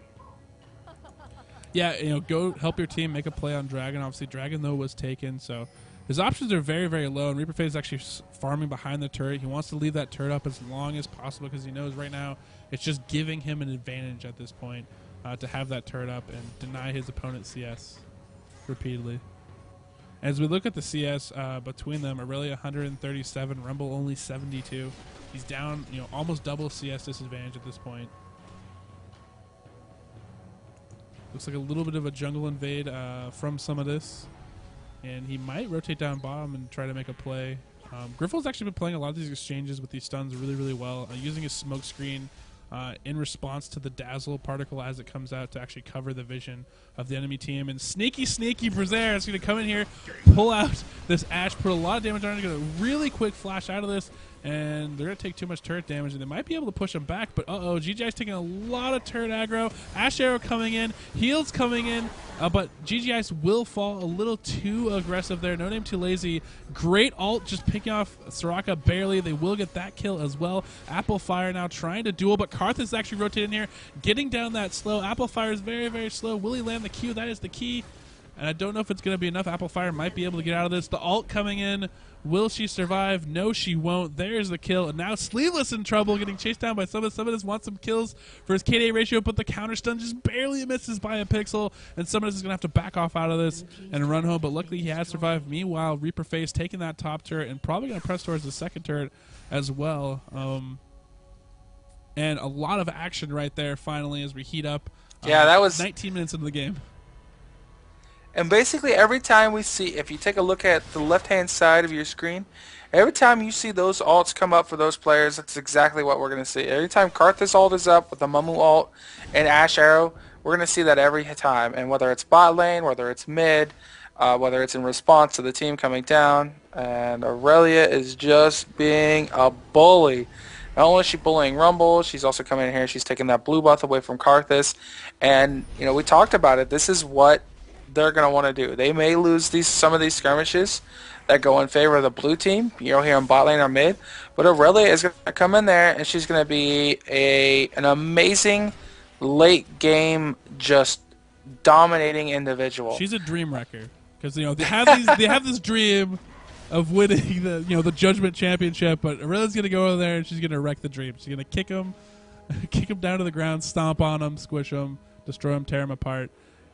[SPEAKER 1] Yeah, you know, go help your team make a play on Dragon. Obviously, Dragon though was taken, so his options are very, very low. And Reaper Phase is actually farming behind the turret. He wants to leave that turret up as long as possible because he knows right now it's just giving him an advantage at this point uh, to have that turret up and deny his opponent CS repeatedly. As we look at the CS uh, between them, Irelia 137, Rumble only 72. He's down, you know, almost double CS disadvantage at this point. Looks like a little bit of a jungle invade uh, from some of this. And he might rotate down bottom and try to make a play. Um, Griffel's actually been playing a lot of these exchanges with these stuns really, really well, uh, using his smoke screen uh, in response to the dazzle particle as it comes out to actually cover the vision of the enemy team. And sneaky, sneaky Brazier is going to come in here, pull out this Ashe, put a lot of damage on it, get a really quick flash out of this, and they're going to take too much turret damage, and they might be able to push him back. But uh oh, GG Ice taking a lot of turret aggro. Ashe Arrow coming in, heals coming in, uh, but GG Ice will fall a little too aggressive there. No name too lazy. Great ult, just picking off Soraka barely. They will get that kill as well. Apple Fire now trying to duel, but Karth is actually rotating here, getting down that slow. Apple Fire is very, very slow. Will he land the Q? That is the key. And I don't know if it's going to be enough. Apple Fire might be able to get out of this. The ult coming in. Will she survive? No, she won't. There's the kill. And now Sleeveless in trouble, getting chased down by Summit. Summit wants some kills for his KDA ratio, but the counter stun just barely misses by a pixel. And Summit is going to have to back off out of this and run home. But luckily, he has survived. Meanwhile, Reaper Face taking that top turret and probably going to press towards the second turret as well. Um, and a lot of action right there finally as we heat up.
[SPEAKER 2] Yeah,
[SPEAKER 1] Uh,
[SPEAKER 2] that was-
[SPEAKER 1] 19 minutes into the game.
[SPEAKER 2] And basically, every time we see, if you take a look at the left-hand side of your screen, every time you see those ults come up for those players, that's exactly what we're going to see. Every time Karthus ult is up with the Amumu ult and Ashe Arrow, we're going to see that every time. And whether it's bot lane, whether it's mid, uh, whether it's in response to the team coming down, and Irelia is just being a bully. Not only is she bullying Rumble, she's also coming in here. She's taking that blue buff away from Karthus, and you know we talked about it. This is what they're going to want to do. They may lose these some of these skirmishes that go in favor of the blue team, you know, here in bot lane or mid. But Irelia is going to come in there, and she's going to be a an amazing late game, just dominating individual.
[SPEAKER 1] She's a dream wrecker because you know they have these they have this dream of winning the you know the Judgment Championship, but Irelia's gonna go over there and she's gonna wreck the dream. She's gonna kick him, kick him down to the ground, stomp on him, squish him, destroy him, tear him apart,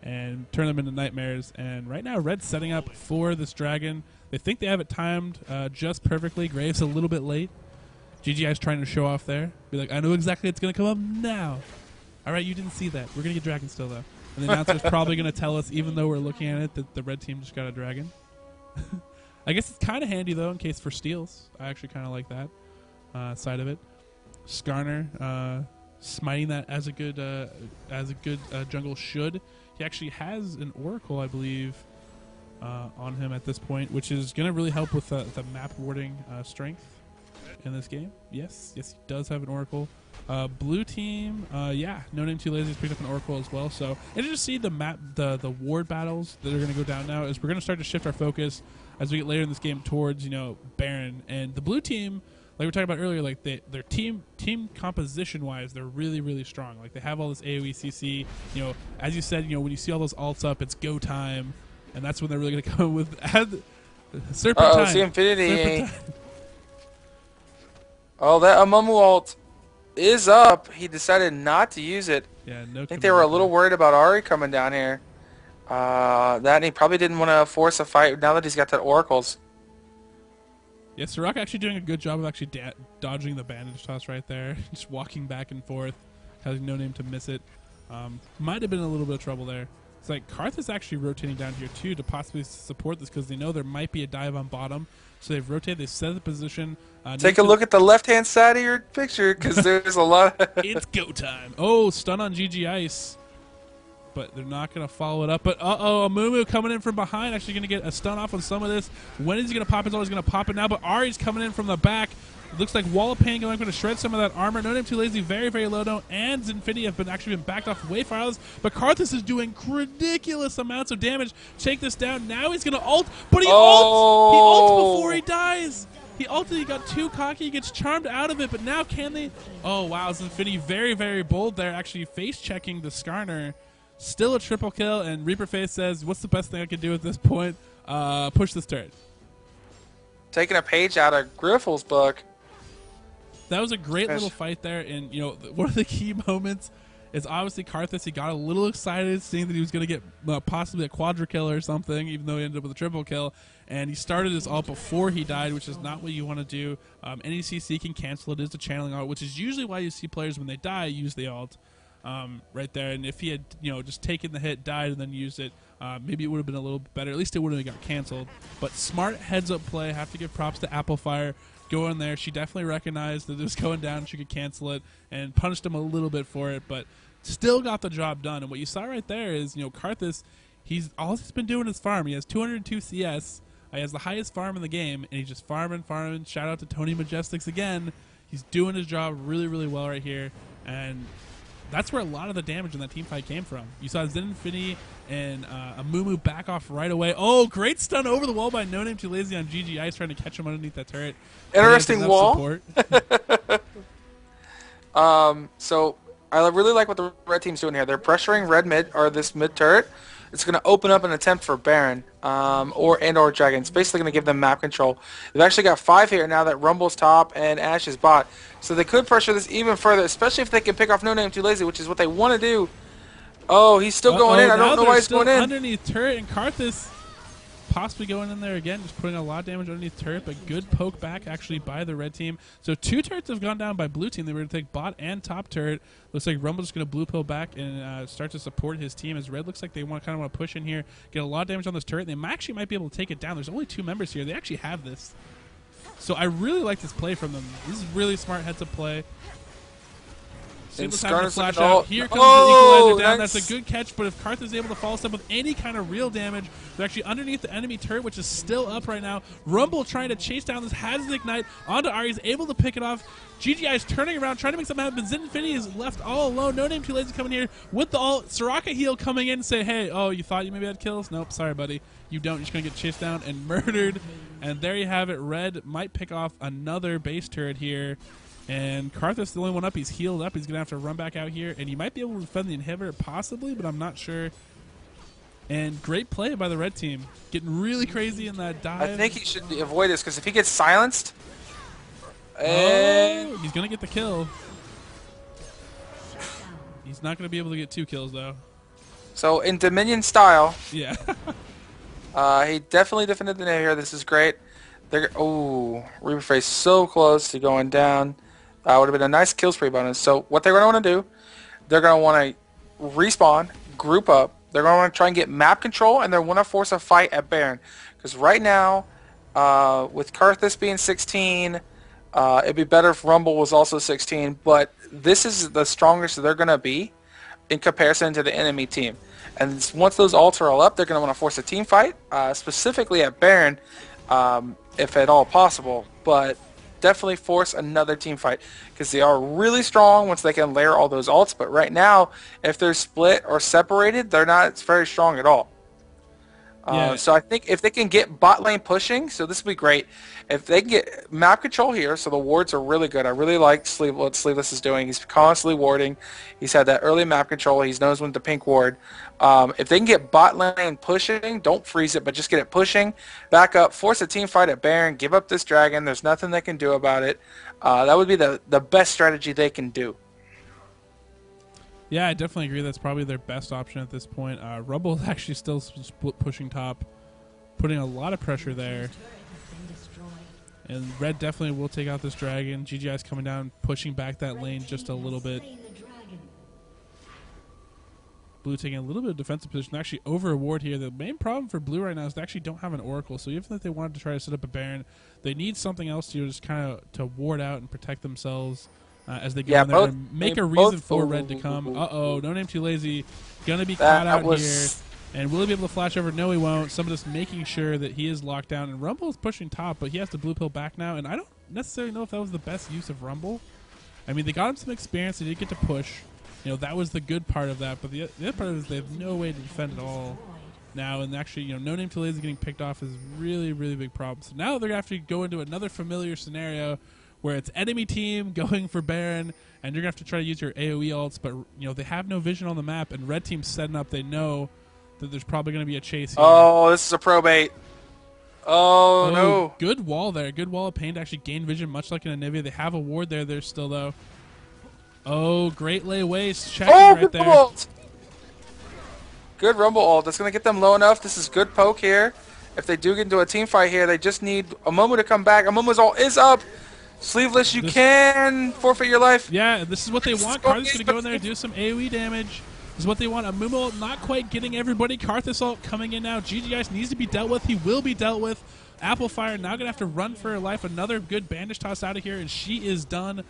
[SPEAKER 1] and turn them into nightmares. And right now, Red's setting up for this dragon. They think they have it timed uh, just perfectly. Graves a little bit late. GG Ice trying to show off there. Be like, I know exactly it's gonna come up now. All right, you didn't see that. We're gonna get dragon still though. And the announcer's probably gonna tell us, even though we're looking at it, that the red team just got a dragon. I guess it's kind of handy though, in case for steals. I actually kind of like that uh, side of it. Skarner uh, smiting that as a good uh, as a good uh, jungle should. He actually has an oracle, I believe, uh, on him at this point, which is going to really help with the, the map warding uh, strength in this game. Yes, yes, he does have an Oracle. Uh, blue team, uh, yeah, no name too lazy picked up an Oracle as well. So and just see the map, the the ward battles that are going to go down now is we're going to start to shift our focus as we get later in this game towards you know Baron and the blue team. Like we were talking about earlier, like they, their team team composition wise, they're really really strong. Like they have all this AOE CC. You know, as you said, you know when you see all those ults up, it's go time, and that's when they're really going to come with add Serpentine.
[SPEAKER 2] Uh-oh, see Infinity. Oh, that Amumu ult is up. He decided not to use it.
[SPEAKER 1] Yeah, no.
[SPEAKER 2] I think they were a little worried about Ahri coming down here. Uh, that and he probably didn't want to force a fight now that he's got that Oracles.
[SPEAKER 1] Yeah, Soraka actually doing a good job of actually da- dodging the bandage toss right there, just walking back and forth, having no name to miss it. Um, might have been a little bit of trouble there. It's like Karth is actually rotating down here too to possibly support this because they know there might be a dive on bottom. So they've rotated, they've set the position. Uh,
[SPEAKER 2] Take a look at the left-hand side of your picture because there's a lot. Of
[SPEAKER 1] it's go time. Oh, stun on GG Ice. But they're not going to follow it up. But uh-oh, Amumu coming in from behind. Actually going to get a stun off on some of this. When is he going to pop his ult? He's going to pop it now. But Ahri's coming in from the back. Looks like Wall of Pain going to shred some of that armor. No Name Too Lazy, very, very low now. And Zinfinity have been actually been backed off way farthest. But Karthus is doing ridiculous amounts of damage. Take this down. Now he's going to ult. But he
[SPEAKER 2] Oh.
[SPEAKER 1] ults. He ults oh! before he dies. He ulted, he got too cocky, he gets charmed out of it, but now can they? Oh, wow, Zinfinity very, very bold there, actually face checking the Skarner. Still a triple kill, and Reaper Face says, What's the best thing I can do at this point? Uh, push this turret.
[SPEAKER 2] Taking a page out of Griffel's book.
[SPEAKER 1] That was a great little fight there, and you know one of the key moments is obviously Karthus. He got a little excited seeing that he was going to get uh, possibly a quadra kill or something, even though he ended up with a triple kill. And he started his ult before he died, which is not what you want to do. Um, any CC can cancel it. It is a channeling ult, which is usually why you see players when they die use the ult um, right there. And if he had you know just taken the hit, died, and then used it, uh, maybe it would have been a little bit better. At least it wouldn't have got canceled. But smart heads up play. Have to give props to Applefire. Go in there. She definitely recognized that it was going down. She could cancel it and punished him a little bit for it, but still got the job done. And what you saw right there is you know Karthus. He's all he's been doing is farm. He has 202 CS. He has the highest farm in the game, and he's just farming, farming. Shout out to Tony Majestics again. He's doing his job really, really well right here, and that's where a lot of the damage in that team fight came from. You saw Zen Infinity and uh, Amumu back off right away. Oh, great stun over the wall by No Name Too Lazy on GG Ice trying to catch him underneath that turret.
[SPEAKER 2] Interesting wall.
[SPEAKER 1] support.
[SPEAKER 2] Um, so I really like what the red team's doing here. They're pressuring red mid or this mid turret. It's going to open up an attempt for Baron um, or and or Dragon. It's basically going to give them map control. They've actually got five here now that Rumble's top and Ashe is bot. So they could pressure this even further, especially if they can pick off No Name Too Lazy, which is what they want to do. Oh, he's still going
[SPEAKER 1] Uh-oh,
[SPEAKER 2] in. I don't know why he's going in.
[SPEAKER 1] Underneath turret and Karthus possibly going in there again, just putting a lot of damage underneath turret, but good poke back actually by the red team. So two turrets have gone down by blue team. They were going to take bot and top turret. Looks like Rumble's going to blue pill back and uh, start to support his team. As red looks like they want kind of want to push in here, get a lot of damage on this turret. They actually might be able to take it down. There's only two members here. They actually have this. So I really like this play from them. This is really smart heads up play.
[SPEAKER 2] And
[SPEAKER 1] Single time to flash out. Here comes
[SPEAKER 2] Oh,
[SPEAKER 1] the equalizer down.
[SPEAKER 2] nice.
[SPEAKER 1] That's a good catch, but if Karth is able to follow up with any kind of real damage, they're actually underneath the enemy turret, which is still up right now. Rumble trying to chase down this has his ignite onto Ahri. He's able to pick it off. GGI is turning around, trying to make something happen, but Zen Infinity is left all alone. No name too lazy coming here with the ult. Soraka heal coming in say, hey, oh, you thought you maybe had kills? Nope, sorry, buddy. You don't. You're just going to get chased down and murdered. And there you have it. Red might pick off another base turret here. And Karthus the only one up. He's healed up. He's gonna have to run back out here, and he might be able to defend the inhibitor possibly, but I'm not sure. And great play by the red team, getting really crazy in that dive.
[SPEAKER 2] I think he should avoid this because if he gets silenced, and
[SPEAKER 1] Oh, he's gonna get the kill. He's not gonna be able to get two kills though.
[SPEAKER 2] so in Dominion style,
[SPEAKER 1] Yeah.
[SPEAKER 2] Uh, he definitely defended the name here. This is great. They're oh, Reaper Face so close to going down. Uh, would have been a nice kill spree bonus. So what they're going to want to do, they're going to want to respawn, group up. They're going to want to try and get map control, and they're going to force a fight at Baron. Because right now, uh, with Karthus being 16, uh, it'd be better if Rumble was also 16. But this is the strongest they're going to be in comparison to the enemy team. And once those ults are all up, they're going to want to force a team fight, uh, specifically at Baron, um, if at all possible. But definitely force another team fight because they are really strong once they can layer all those ults. But right now, if they're split or separated, they're not very strong at all. Uh, so I think if they can get bot lane pushing, so this would be great. If they can get map control here, so the wards are really good. I really like Sleeve, what Sleeveless is doing. He's constantly warding. He's had that early map control. He knows when to pink ward. Um, if they can get bot lane pushing, don't freeze it, but just get it pushing. Back up, force a team fight at Baron, give up this dragon. There's nothing they can do about it. Uh, that would be the, the best strategy they can do.
[SPEAKER 1] Yeah, I definitely agree. That's probably their best option at this point. Uh, Rumble is actually still split pushing top, putting a lot of pressure there.
[SPEAKER 3] Turret has been destroyed.
[SPEAKER 1] And Red definitely will take out this dragon. GG Ice coming down, pushing back that lane just a little bit.
[SPEAKER 3] Slain the dragon.
[SPEAKER 1] Blue taking a little bit of defensive position, actually over a ward here. The main problem for Blue right now is they actually don't have an Oracle. So even if they wanted to try to set up a Baron, they need something else to just kind of to ward out and protect themselves uh, as they go
[SPEAKER 2] Yeah,
[SPEAKER 1] in there
[SPEAKER 2] both-
[SPEAKER 1] and make a reason
[SPEAKER 2] both-
[SPEAKER 1] for Red to come. Uh oh, no name too lazy, gonna be caught out
[SPEAKER 2] was-
[SPEAKER 1] here. And will he be able to flash over? No, he won't. Some of making sure that he is locked down. And Rumble is pushing top, but he has to blue pill back now. And I don't necessarily know if that was the best use of Rumble. I mean, they got him some experience. They did get to push. You know, that was the good part of that. But the, the other part is they have no way to defend at all now. And actually, you know, no name to lazy getting picked off is really, really big problem. So now they're going to have to go into another familiar scenario where it's enemy team going for Baron, and you're to have to try to use your AoE ults. But, you know, they have no vision on the map, and red team's setting up. They know that there's probably going to be a chase here.
[SPEAKER 2] Oh, this is a probate. Oh, oh, no.
[SPEAKER 1] Good wall there. Good wall of pain to actually gain vision, much like in Anivia. They have a ward there. There still though. Oh, great lay waste checking
[SPEAKER 2] Oh,
[SPEAKER 1] right
[SPEAKER 2] good
[SPEAKER 1] there.
[SPEAKER 2] rumble ult. Good rumble ult. That's going to get them low enough. This is good poke here. If they do get into a team fight here, they just need a moment to come back. Amumu's ult is up. Sleeveless, you
[SPEAKER 1] This-
[SPEAKER 2] can forfeit your life.
[SPEAKER 1] Yeah, this is what they want. Karthus gonna go in there and do some AoE damage. This is what they want. Amumu not quite getting everybody. Karthus ult coming in now. GG Ice needs to be dealt with. He will be dealt with. Applefire now gonna have to run for her life. Another good bandage toss out of here, and she is done.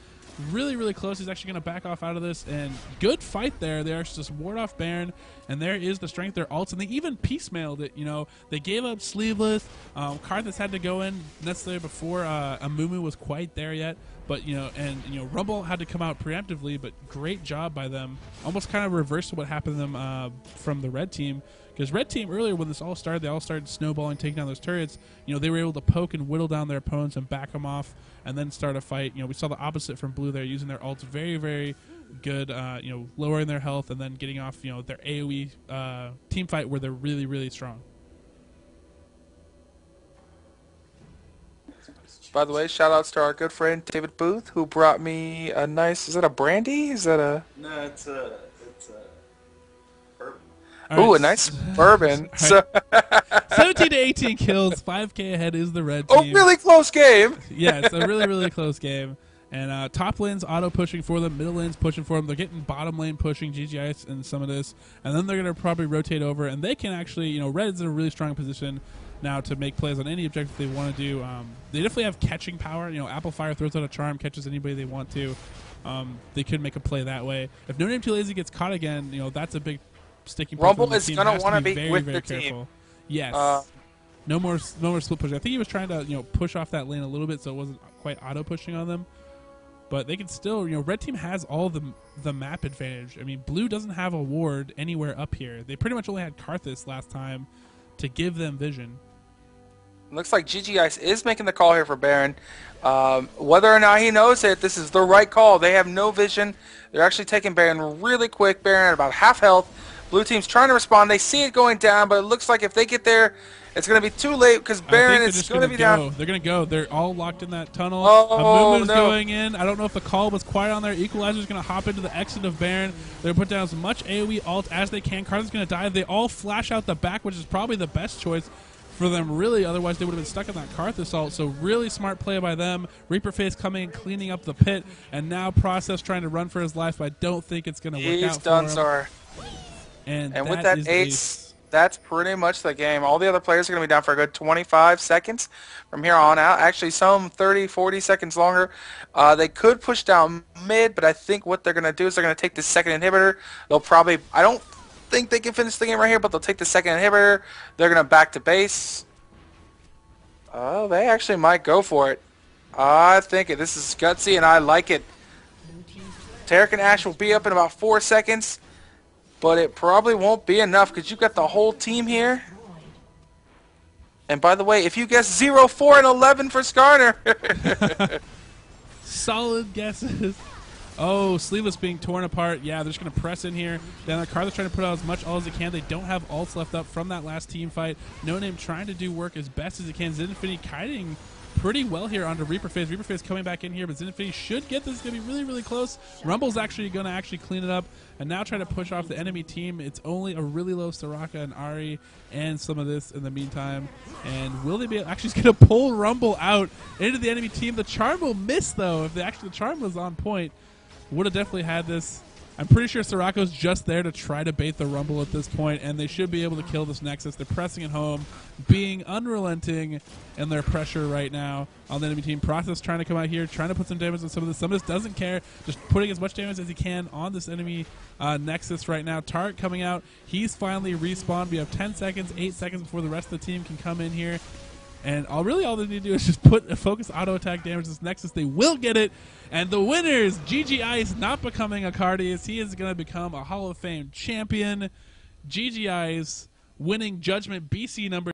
[SPEAKER 1] Really, really close. He's actually gonna back off out of this, and good fight there. They are just ward off Baron, and there is the strength. Their ults, and they even piecemealed it. You know, they gave up sleeveless. Um, Karthus had to go in necessarily before uh, Amumu was quite there yet. But you know, and you know, Rumble had to come out preemptively, but great job by them. Almost kind of reversed what happened to them uh, from the red team. Because red team earlier, when this all started, they all started snowballing, taking down those turrets. You know, they were able to poke and whittle down their opponents and back them off, and then start a fight. You know, we saw the opposite from blue there, using their ults very, very good. Uh, you know, lowering their health and then getting off. You know, their AOE uh, team fight where they're really, really strong.
[SPEAKER 2] By the way, shout outs to our good friend David Booth, who brought me a nice. Is that a brandy? Is that a?
[SPEAKER 4] No, it's a it's a bourbon.
[SPEAKER 1] All
[SPEAKER 2] Ooh,
[SPEAKER 1] right,
[SPEAKER 2] a nice bourbon.
[SPEAKER 1] All
[SPEAKER 2] So,
[SPEAKER 1] 17 to 18 kills, 5k ahead is the red
[SPEAKER 2] a
[SPEAKER 1] team.
[SPEAKER 2] really close game.
[SPEAKER 1] yeah, it's a really, really close game. And uh, top lane's auto pushing for them, middle lane's pushing for them. They're getting bottom lane pushing GG Ice in some of this, and then they're going to probably rotate over, and they can actually, you know, Red's in a really strong position now to make plays on any objective they want to do. Um, they definitely have catching power. You know, Apple Fire throws out a charm, catches anybody they want to. Um, they could make a play that way. If No Name Too Lazy gets caught again, you know, that's a big sticking
[SPEAKER 2] Rumble is gonna wanna be
[SPEAKER 1] very,
[SPEAKER 2] with
[SPEAKER 1] very
[SPEAKER 2] the team.
[SPEAKER 1] careful. Yes.
[SPEAKER 2] Uh,
[SPEAKER 1] No more, no more split push. I think he was trying to, you know, push off that lane a little bit, so it wasn't quite auto pushing on them. But they can still, you know, red team has all the the map advantage. I mean, blue doesn't have a ward anywhere up here. They pretty much only had Karthus last time to give them vision.
[SPEAKER 2] Looks like GG Ice is making the call here for Baron. Um, whether or not he knows it, this is the right call. They have no vision. They're actually taking Baron really quick. Baron at about half health. Blue team's trying to respond. They see it going down, but it looks like if they get there, it's going to be too late because Baron is going to be
[SPEAKER 1] go.
[SPEAKER 2] down.
[SPEAKER 1] They're gonna go. They're all locked in that tunnel.
[SPEAKER 2] Oh,
[SPEAKER 1] Amumu's
[SPEAKER 2] no.
[SPEAKER 1] going in. I don't know if the call was quiet on there. Equalizer's gonna hop into the exit of Baron. They're gonna put down as much AoE ult as they can. Karthus gonna die. They all flash out the back, which is probably the best choice for them, really. Otherwise, they would have been stuck in that Karthus ult. So really smart play by them. Reaper Face coming and cleaning up the pit, and now Process trying to run for his life. But I don't think it's gonna work
[SPEAKER 2] He's
[SPEAKER 1] out
[SPEAKER 2] done,
[SPEAKER 1] for And,
[SPEAKER 2] And with that ace, that's pretty much the game. All the other players are going to be down for a good 25 seconds from here on out. Actually, some 30, 40 seconds longer. Uh, they could push down mid, but I think what they're going to do is they're going to take the second inhibitor. They'll probably, I don't think they can finish the game right here, but they'll take the second inhibitor. They're going to back to base. Oh, they actually might go for it. I think it. This is gutsy, and I like it. Taric and Ashe will be up in about four seconds, but it probably won't be enough because you've got the whole team here. And by the way, if you guess 0, 4, and 11 for Skarner,
[SPEAKER 1] Solid guesses. Oh, Sleeveless being torn apart. Yeah, they're just going to press in here. Then the Carlos trying to put out as much all as they can. They don't have ults left up from that last team fight. No Name trying to do work as best as he can. Zinfinity kiting pretty well here onto Reaper Phase. Reaper Phase coming back in here, but Zinfinity should get this. It's going to be really, really close. Rumble's actually going to actually clean it up and now try to push off the enemy team. It's only a really low Soraka and Ahri and some of this in the meantime. And will they be actually going to pull Rumble out into the enemy team? The charm will miss though. If the actually the charm was on point, would have definitely had this. I'm pretty sure Soraka's just there to try to bait the Rumble at this point, and they should be able to kill this Nexus. They're pressing it home, being unrelenting in their pressure right now on the enemy team. Process trying to come out here, trying to put some damage on some of this. Some of this doesn't care, just putting as much damage as he can on this enemy uh, Nexus right now. Tart coming out, he's finally respawned. We have 10 seconds, 8 seconds before the rest of the team can come in here. And all really all they need to do is just put a focus auto attack damage this Nexus. They will get it. And the winners, GG Ice not becoming a Cardius. He is going to become a Hall of Fame champion. GG Ice winning Judgment BC number